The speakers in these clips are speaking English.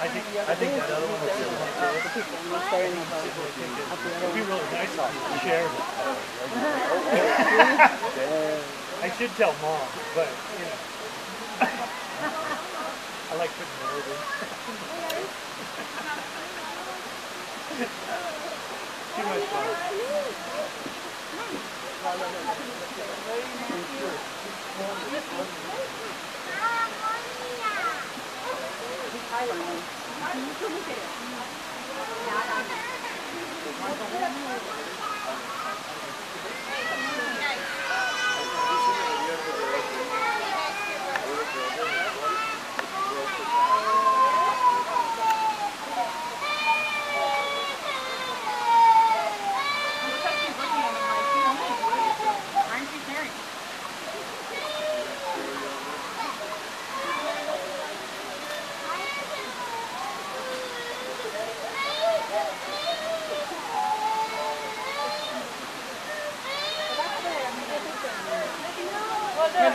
I think, I think that other one It would be really nice to share. I should tell mom, but, you know. I like putting it over. Too much fun. Thank you. 他有呢，他怎么解？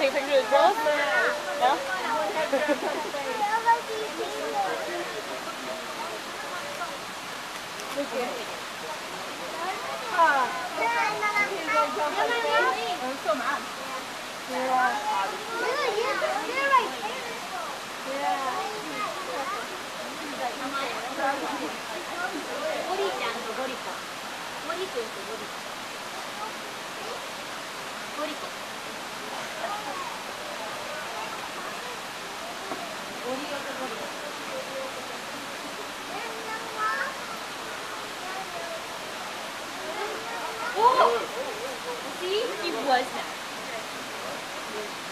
take pictures of girls? No? I'm so mad. Yeah. You're right Yeah. ゴリちゃんとゴリコ。ゴリ君とゴリコ。ゴリコ。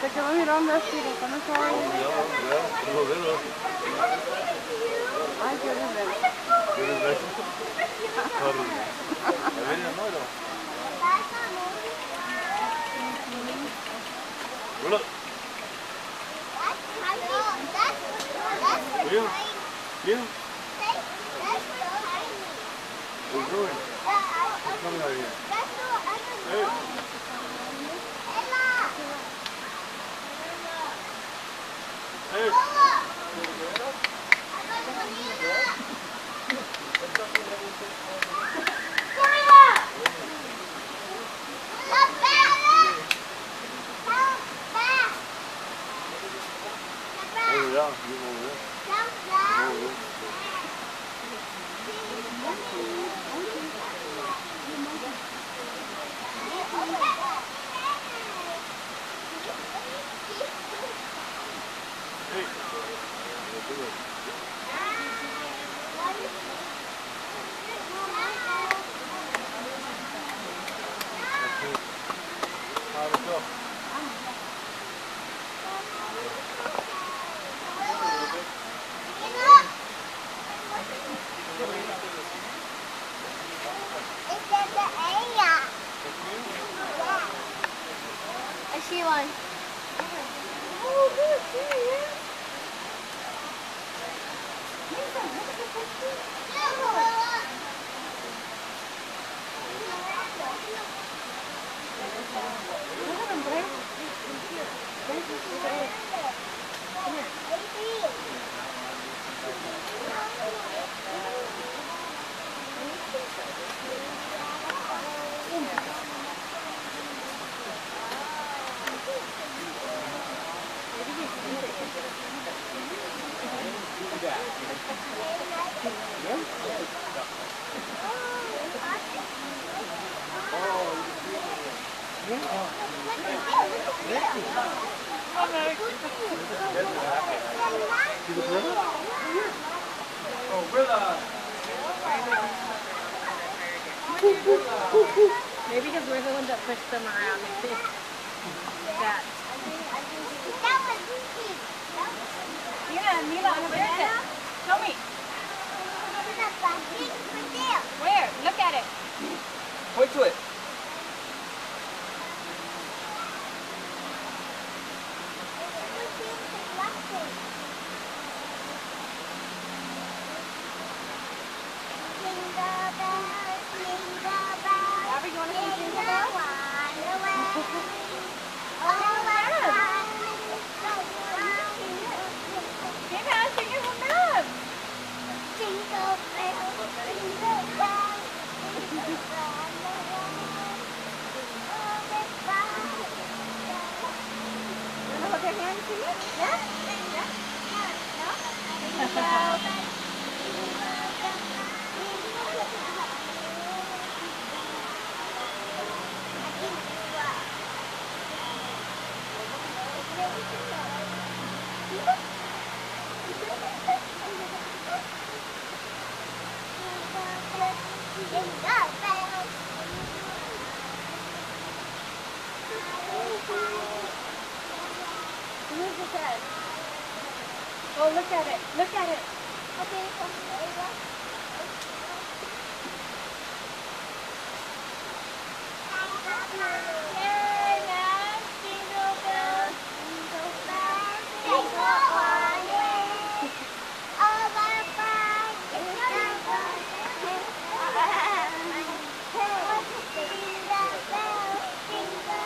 Se quedó mirando así, con esa Ay, qué lindo. ¿Quieres ver? Horrible. A ver, no, no. Velo. William. William. We're going. Coming out here. Hey. Oh, yeah. You over there. Over there. Hey. How'd it go? I see one. Oh, good. Maybe because we're the ones that push them around. that. Mira, Mila, where is it? Show me. Where? Look at it. Point to it. Abby, you want to sing Jingle Bell? Hey, man, sing it with them. Jingle bells, jingle bells, jingle bells, You want to hold your hand and sing it? Yeah? Move his Oh, look at it. Look at it. Okay, oh, there you go. Yay, man! Jingle bells, jingle bells, jingle all the way. All the fun is Jingle bells, jingle bells, jingle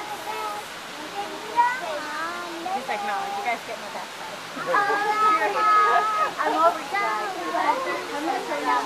all the He's like, no, you guys get my backside. I'm overjoyed. I'm gonna say now. He's in his car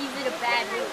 gives it a bad root.